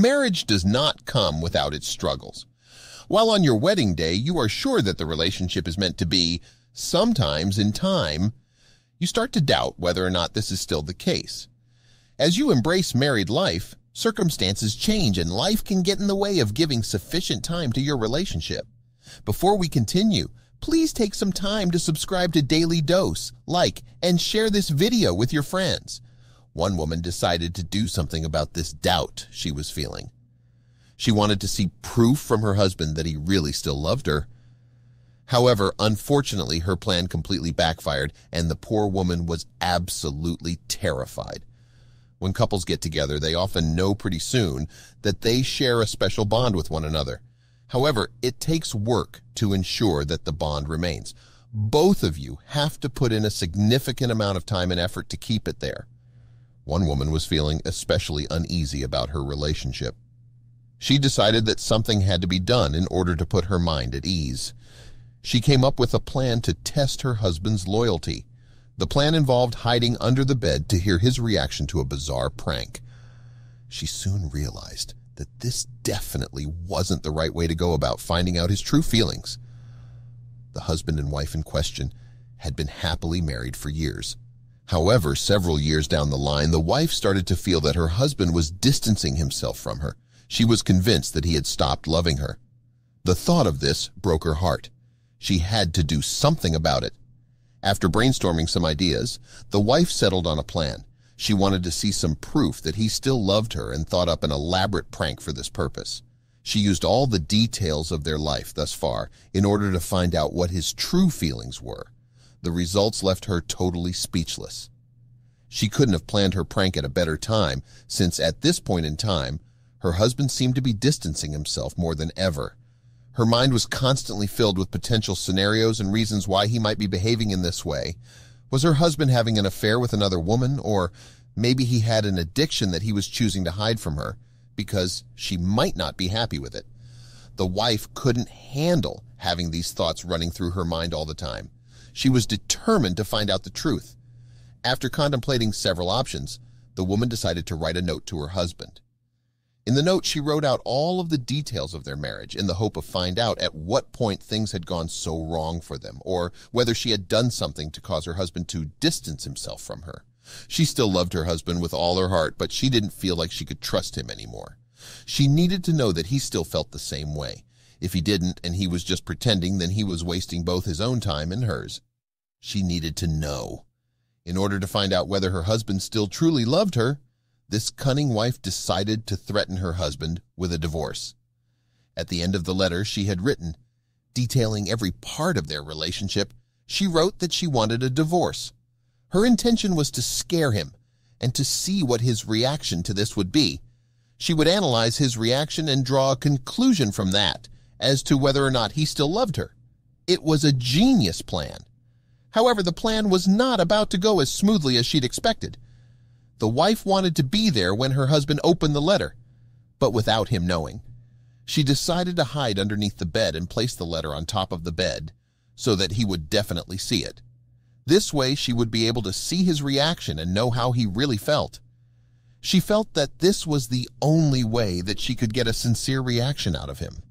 Marriage does not come without its struggles. While on your wedding day you are sure that the relationship is meant to be, sometimes in time, you start to doubt whether or not this is still the case. As you embrace married life, circumstances change and life can get in the way of giving sufficient time to your relationship. Before we continue, please take some time to subscribe to Daily Dose, like, and share this video with your friends. One woman decided to do something about this doubt she was feeling. She wanted to see proof from her husband that he really still loved her. However, unfortunately, her plan completely backfired, and the poor woman was absolutely terrified. When couples get together, they often know pretty soon that they share a special bond with one another. However, it takes work to ensure that the bond remains. Both of you have to put in a significant amount of time and effort to keep it there. One woman was feeling especially uneasy about her relationship. She decided that something had to be done in order to put her mind at ease. She came up with a plan to test her husband's loyalty. The plan involved hiding under the bed to hear his reaction to a bizarre prank. She soon realized that this definitely wasn't the right way to go about finding out his true feelings. The husband and wife in question had been happily married for years. However, several years down the line, the wife started to feel that her husband was distancing himself from her. She was convinced that he had stopped loving her. The thought of this broke her heart. She had to do something about it. After brainstorming some ideas, the wife settled on a plan. She wanted to see some proof that he still loved her and thought up an elaborate prank for this purpose. She used all the details of their life thus far in order to find out what his true feelings were. The results left her totally speechless. She couldn't have planned her prank at a better time, since at this point in time, her husband seemed to be distancing himself more than ever. Her mind was constantly filled with potential scenarios and reasons why he might be behaving in this way. Was her husband having an affair with another woman, or maybe he had an addiction that he was choosing to hide from her because she might not be happy with it? The wife couldn't handle having these thoughts running through her mind all the time. She was determined to find out the truth. After contemplating several options, the woman decided to write a note to her husband. In the note, she wrote out all of the details of their marriage in the hope of find out at what point things had gone so wrong for them, or whether she had done something to cause her husband to distance himself from her. She still loved her husband with all her heart, but she didn't feel like she could trust him anymore. She needed to know that he still felt the same way. If he didn't and he was just pretending, then he was wasting both his own time and hers. She needed to know. In order to find out whether her husband still truly loved her, this cunning wife decided to threaten her husband with a divorce. At the end of the letter she had written, detailing every part of their relationship, she wrote that she wanted a divorce. Her intention was to scare him and to see what his reaction to this would be. She would analyze his reaction and draw a conclusion from that as to whether or not he still loved her. It was a genius plan. However, the plan was not about to go as smoothly as she'd expected. The wife wanted to be there when her husband opened the letter, but without him knowing. She decided to hide underneath the bed and place the letter on top of the bed so that he would definitely see it. This way she would be able to see his reaction and know how he really felt. She felt that this was the only way that she could get a sincere reaction out of him.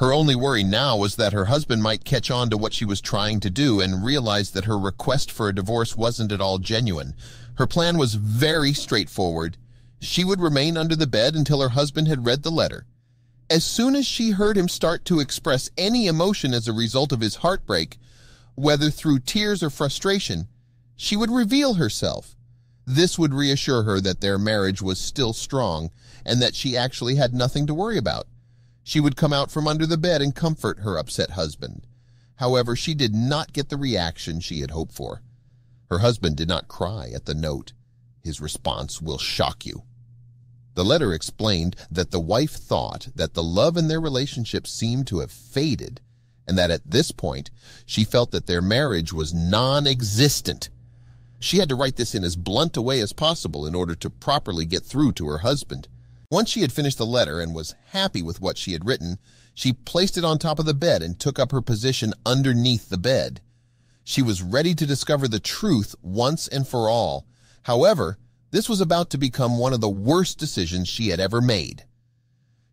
Her only worry now was that her husband might catch on to what she was trying to do and realize that her request for a divorce wasn't at all genuine, her plan was very straightforward. She would remain under the bed until her husband had read the letter. As soon as she heard him start to express any emotion as a result of his heartbreak, whether through tears or frustration, she would reveal herself. This would reassure her that their marriage was still strong and that she actually had nothing to worry about. She would come out from under the bed and comfort her upset husband. However, she did not get the reaction she had hoped for. Her husband did not cry at the note. His response will shock you. The letter explained that the wife thought that the love in their relationship seemed to have faded and that at this point she felt that their marriage was non-existent. She had to write this in as blunt a way as possible in order to properly get through to her husband. Once she had finished the letter and was happy with what she had written, she placed it on top of the bed and took up her position underneath the bed. She was ready to discover the truth once and for all. However, this was about to become one of the worst decisions she had ever made.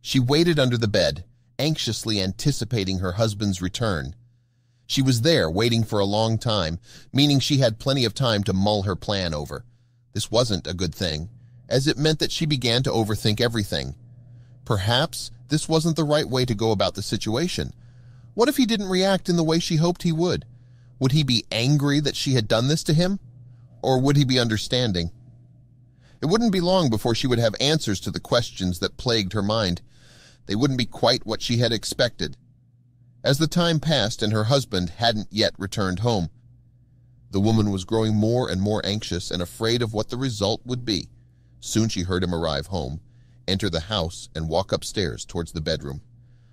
She waited under the bed, anxiously anticipating her husband's return. She was there waiting for a long time, meaning she had plenty of time to mull her plan over. This wasn't a good thing, as it meant that she began to overthink everything. Perhaps this wasn't the right way to go about the situation. What if he didn't react in the way she hoped he would? Would he be angry that she had done this to him? Or would he be understanding? It wouldn't be long before she would have answers to the questions that plagued her mind. They wouldn't be quite what she had expected. As the time passed and her husband hadn't yet returned home, the woman was growing more and more anxious and afraid of what the result would be. Soon she heard him arrive home, enter the house, and walk upstairs towards the bedroom.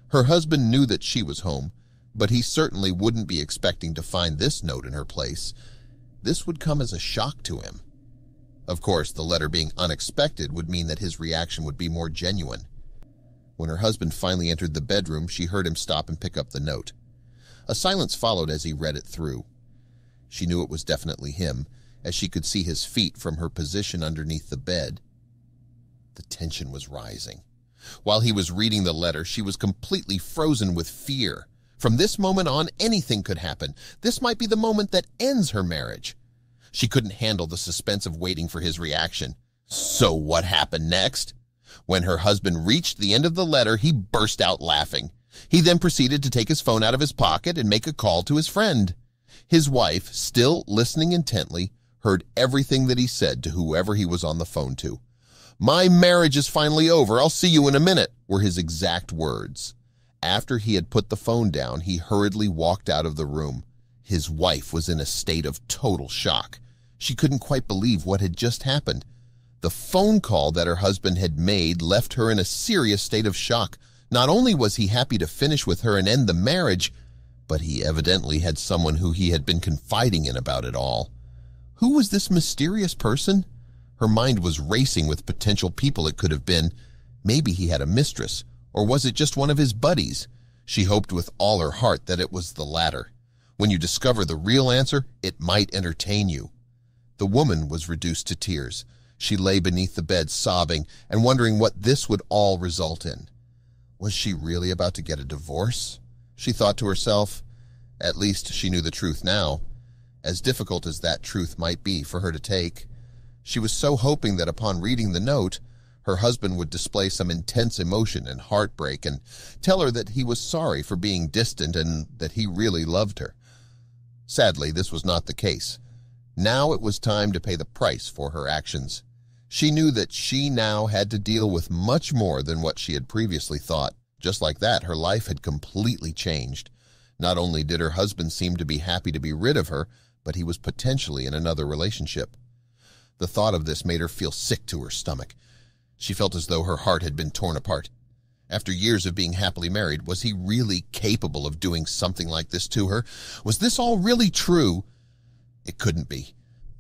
Her husband knew that she was home, but he certainly wouldn't be expecting to find this note in her place. This would come as a shock to him. Of course, the letter being unexpected would mean that his reaction would be more genuine. When her husband finally entered the bedroom, she heard him stop and pick up the note. A silence followed as he read it through. She knew it was definitely him, as she could see his feet from her position underneath the bed. The tension was rising. While he was reading the letter, she was completely frozen with fear. From this moment on, anything could happen. This might be the moment that ends her marriage. She couldn't handle the suspense of waiting for his reaction. So what happened next? When her husband reached the end of the letter, he burst out laughing. He then proceeded to take his phone out of his pocket and make a call to his friend. His wife, still listening intently, heard everything that he said to whoever he was on the phone to. My marriage is finally over. I'll see you in a minute, were his exact words. After he had put the phone down, he hurriedly walked out of the room. His wife was in a state of total shock. She couldn't quite believe what had just happened. The phone call that her husband had made left her in a serious state of shock. Not only was he happy to finish with her and end the marriage, but he evidently had someone who he had been confiding in about it all. Who was this mysterious person? Her mind was racing with potential people it could have been. Maybe he had a mistress, or was it just one of his buddies? She hoped with all her heart that it was the latter. When you discover the real answer, it might entertain you. The woman was reduced to tears. She lay beneath the bed sobbing and wondering what this would all result in. Was she really about to get a divorce? She thought to herself. At least she knew the truth now, as difficult as that truth might be for her to take. She was so hoping that upon reading the note, her husband would display some intense emotion and heartbreak and tell her that he was sorry for being distant and that he really loved her. Sadly, this was not the case. Now it was time to pay the price for her actions. She knew that she now had to deal with much more than what she had previously thought. Just like that, her life had completely changed. Not only did her husband seem to be happy to be rid of her, but he was potentially in another relationship. The thought of this made her feel sick to her stomach. She felt as though her heart had been torn apart. After years of being happily married, was he really capable of doing something like this to her? Was this all really true? It couldn't be.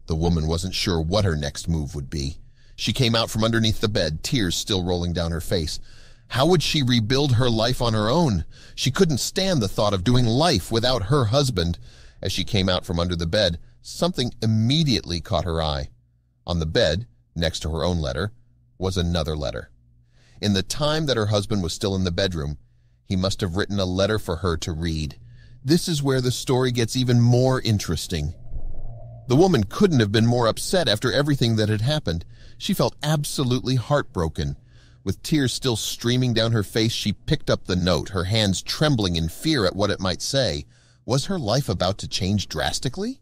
The woman wasn't sure what her next move would be. She came out from underneath the bed, tears still rolling down her face. How would she rebuild her life on her own? She couldn't stand the thought of doing life without her husband. As she came out from under the bed, something immediately caught her eye. On the bed, next to her own letter, was another letter. In the time that her husband was still in the bedroom, he must have written a letter for her to read. This is where the story gets even more interesting. The woman couldn't have been more upset after everything that had happened. She felt absolutely heartbroken. With tears still streaming down her face, she picked up the note, her hands trembling in fear at what it might say. Was her life about to change drastically?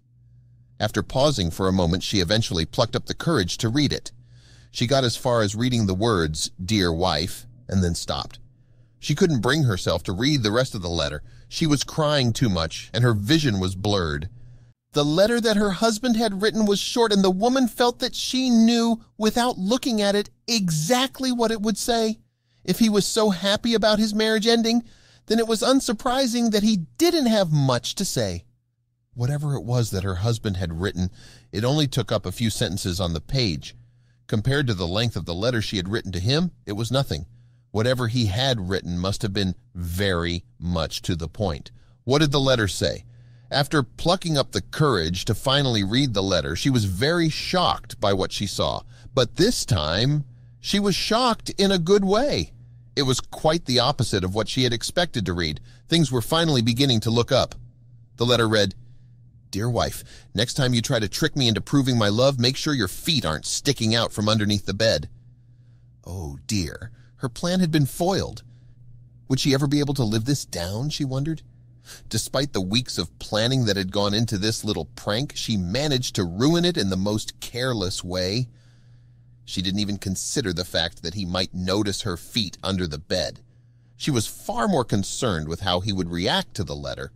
After pausing for a moment, she eventually plucked up the courage to read it. She got as far as reading the words, Dear Wife, and then stopped. She couldn't bring herself to read the rest of the letter. She was crying too much, and her vision was blurred. The letter that her husband had written was short, and the woman felt that she knew, without looking at it, exactly what it would say. If he was so happy about his marriage ending, then it was unsurprising that he didn't have much to say. Whatever it was that her husband had written, it only took up a few sentences on the page. Compared to the length of the letter she had written to him, it was nothing. Whatever he had written must have been very much to the point. What did the letter say? After plucking up the courage to finally read the letter, she was very shocked by what she saw. But this time, she was shocked in a good way. It was quite the opposite of what she had expected to read. Things were finally beginning to look up. The letter read, Dear wife, next time you try to trick me into proving my love, make sure your feet aren't sticking out from underneath the bed. Oh dear, her plan had been foiled. Would she ever be able to live this down, she wondered? Despite the weeks of planning that had gone into this little prank, she managed to ruin it in the most careless way. She didn't even consider the fact that he might notice her feet under the bed. She was far more concerned with how he would react to the letter.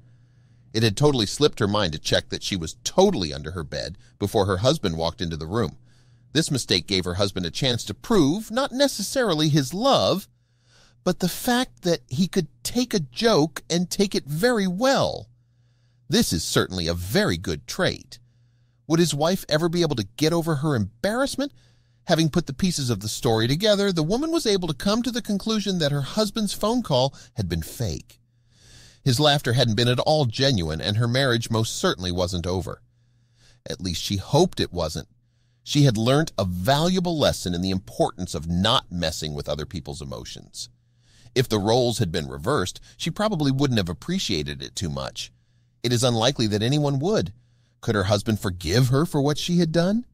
It had totally slipped her mind to check that she was totally under her bed before her husband walked into the room. This mistake gave her husband a chance to prove not necessarily his love, but the fact that he could take a joke and take it very well. This is certainly a very good trait. Would his wife ever be able to get over her embarrassment? Having put the pieces of the story together, the woman was able to come to the conclusion that her husband's phone call had been fake. His laughter hadn't been at all genuine, and her marriage most certainly wasn't over. At least she hoped it wasn't. She had learnt a valuable lesson in the importance of not messing with other people's emotions. If the roles had been reversed, she probably wouldn't have appreciated it too much. It is unlikely that anyone would. Could her husband forgive her for what she had done?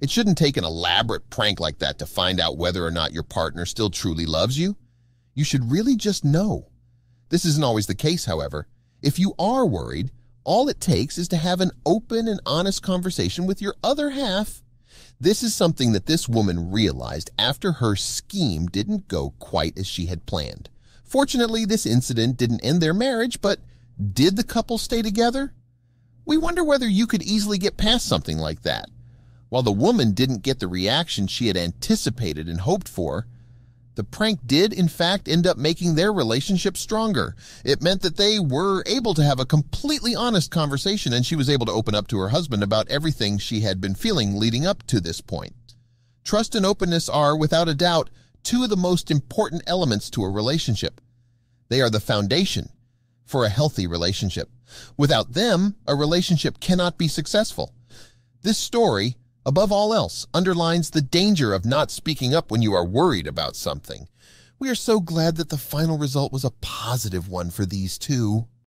It shouldn't take an elaborate prank like that to find out whether or not your partner still truly loves you. You should really just know. This isn't always the case, however. If you are worried, all it takes is to have an open and honest conversation with your other half this is something that this woman realized after her scheme didn't go quite as she had planned. Fortunately, this incident didn't end their marriage, but did the couple stay together? We wonder whether you could easily get past something like that. While the woman didn't get the reaction she had anticipated and hoped for, the prank did, in fact, end up making their relationship stronger. It meant that they were able to have a completely honest conversation, and she was able to open up to her husband about everything she had been feeling leading up to this point. Trust and openness are, without a doubt, two of the most important elements to a relationship. They are the foundation for a healthy relationship. Without them, a relationship cannot be successful. This story above all else, underlines the danger of not speaking up when you are worried about something. We are so glad that the final result was a positive one for these two.